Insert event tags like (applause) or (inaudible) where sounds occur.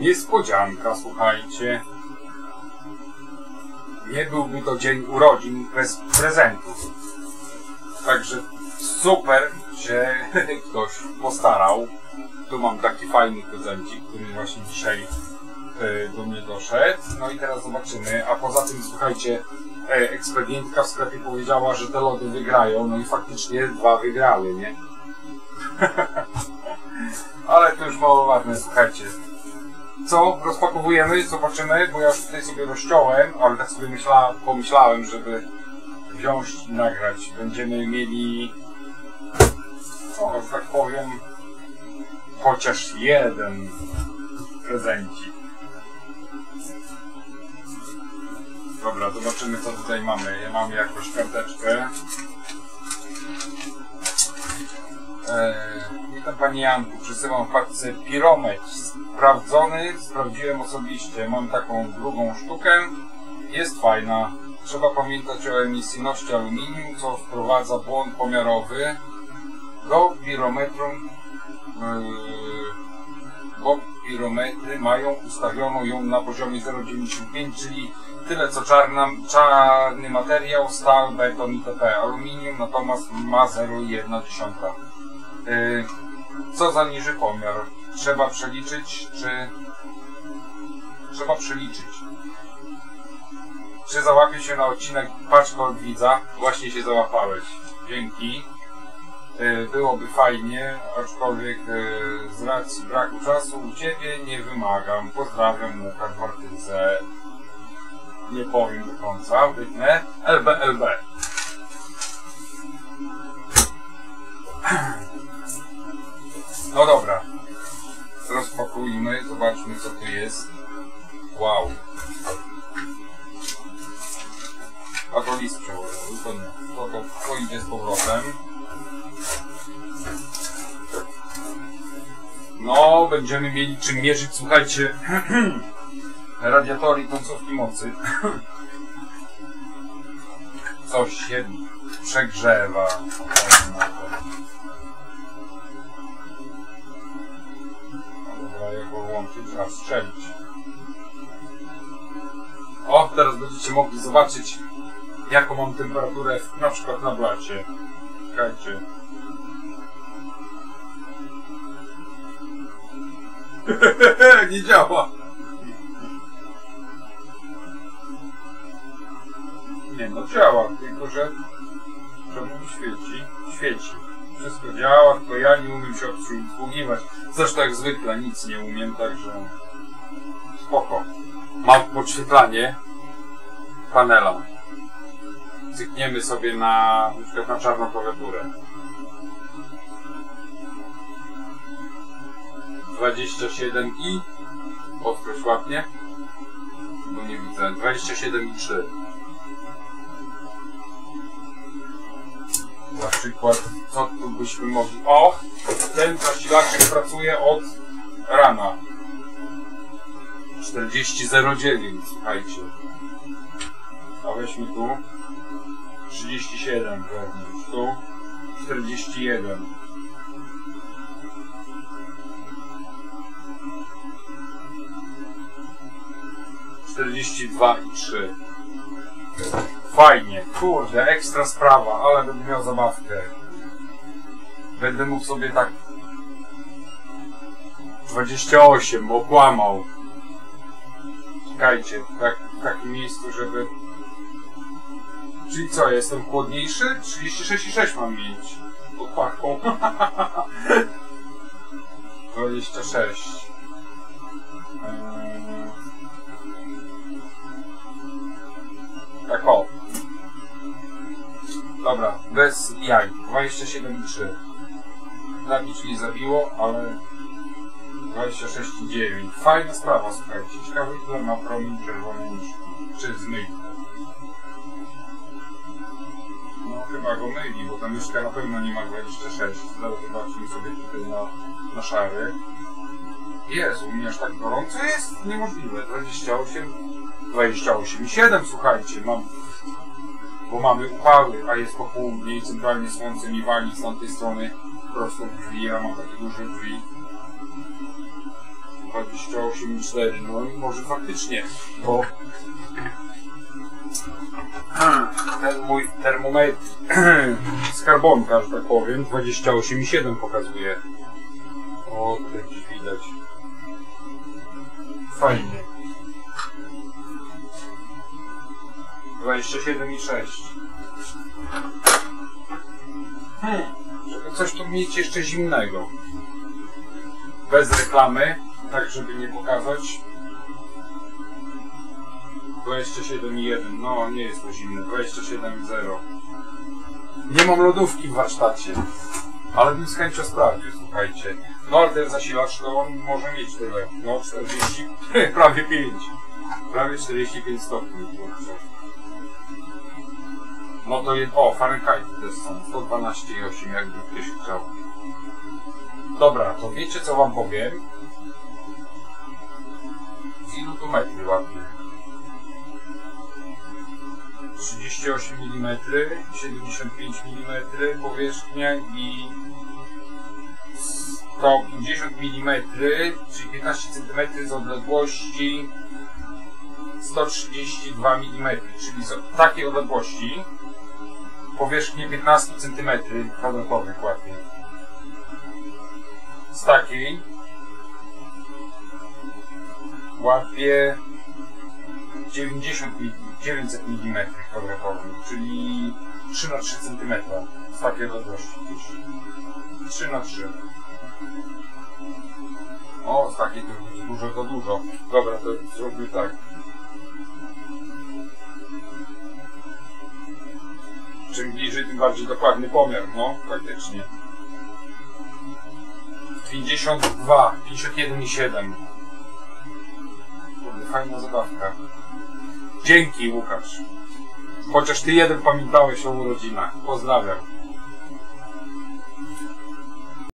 Niespodzianka, słuchajcie. Nie byłby to dzień urodzin bez prezentów. Także super, że (laughs) ktoś postarał. Tu mam taki fajny prezencik, który właśnie dzisiaj e, do mnie doszedł. No i teraz zobaczymy. A poza tym, słuchajcie, e, ekspedientka w sklepie powiedziała, że te lody wygrają. No i faktycznie dwa wygrały, nie? (laughs) Ale to już mało ważne, słuchajcie. Co? Rozpakowujemy, zobaczymy, bo ja już tutaj sobie rozciąłem, ale tak sobie myśla, pomyślałem, żeby wziąć i nagrać. Będziemy mieli, o, że tak powiem, chociaż jeden prezencik. Dobra, zobaczymy co tutaj mamy. Ja mam jakąś karteczkę. Panie Janku, przysyłam w paczce sprawdzony, sprawdziłem osobiście. Mam taką drugą sztukę, jest fajna. Trzeba pamiętać o emisyjności aluminium, co wprowadza błąd pomiarowy. Do pirometru, yy, bo pirometry mają ustawioną ją na poziomie 0,95, czyli tyle co czarna, czarny materiał, stal, beton itp. Aluminium natomiast ma 0,1. Yy, co zaniży pomiar? Trzeba przeliczyć, czy... Trzeba przeliczyć. Czy załapie się na odcinek paczka od widza? Właśnie się załapałeś. Dzięki. Yy, byłoby fajnie, aczkolwiek yy, z racji braku czasu u Ciebie nie wymagam. Pozdrawiam Łukasz Wartyce. Nie powiem do końca, wytnę. LB, LB. No dobra. Rozpakujmy, zobaczmy co tu jest. Wow. A to list przełożony, to. To, to, idzie z powrotem. No, będziemy mieli czym mierzyć, słuchajcie, (clears throat) radiatory końcówki mocy. (clears throat) Coś się przegrzewa. Jak go włączyć, a strzelić. O, teraz będziecie mogli zobaczyć, jaką mam temperaturę w, na przykład na blacie. Czekajcie. (laughs) Nie działa. Nie no działa, tylko że czemu mi świeci? Świeci. Wszystko działa, tylko ja nie umiem się obsługiwać. Zresztą jak zwykle nic nie umiem, także spoko. Mam podświetlanie panela. Cykniemy sobie na, na przykład na czarną klawiaturę. 27 i odkryć ładnie bo nie widzę 27 i 3 na przykład tu byśmy mogli. O ten zasilaczek pracuje od rana. 40.09 słuchajcie. A weźmy tu. 37 wewnątrz tu. 41 42 i 3. Fajnie, kurde, ekstra sprawa, ale będę miał zabawkę. Będę mógł sobie tak... 28, okłamał. Czekajcie, tak, w takim miejscu, żeby... Czyli co, jestem chłodniejszy? 36,6 mam mieć. Pod pachą. 26. (laughs) Eee... Tak o. Dobra, bez jaj. 27,3. Tak nic nie zabiło, ale 26,9. Fajna sprawa, słuchajcie. Ciekawy ile ma promień czerwony niż czy zmyj. No chyba go myli, bo ta myszka na pewno nie ma 26. Zaraz zobaczymy sobie tutaj na, na szary. Jezu, u mnie aż tak gorąco jest? Niemożliwe. 28, 28,7 słuchajcie, mam, bo mamy upały, a jest popołudnie i centralnie słońce mi wali z tamtej strony prosto drzwi, ja mam takie duże drzwi. 28,4. No i może faktycznie, bo ten mój termometr (clears throat) z karbonka, że tak powiem, 28,7 pokazuje. O, gdzieś widać. Fajnie. 27,6. Hmm, coś tu mieć jeszcze zimnego. Bez reklamy, tak żeby nie pokazać. 27,1. No, nie jest to zimne. 27,0. Nie mam lodówki w warsztacie. Ale bym z chęcią sprawdził, słuchajcie. No ten zasilacz to on może mieć tyle. No 40, (laughs) prawie 5. Prawie 45 stopni. kurczę. No to o Fahrenheit to są 112,8 jakby ktoś chciał. Dobra, to wiecie co wam powiem? Z ilu tu metry ładnie? 38 mm, 75 mm powierzchnia i 150 mm, czyli 15 cm z odległości 132 mm, czyli z takiej odległości powierzchnię 15 cm kwadratowych ładnie. Z takiej łapie 90 mm, 900 mm kwadratowych, czyli 3 na 3 cm z takiej odległości gdzieś. 3 na 3 O, z takiej to dużo to dużo. Dobra, to zróbmy tak. Czym bliżej, tym bardziej dokładny pomiar, no, faktycznie. 52, 51,7. Kurde, fajna zabawka. Dzięki, Łukasz. Chociaż ty jeden pamiętałeś o urodzinach. Pozdrawiam.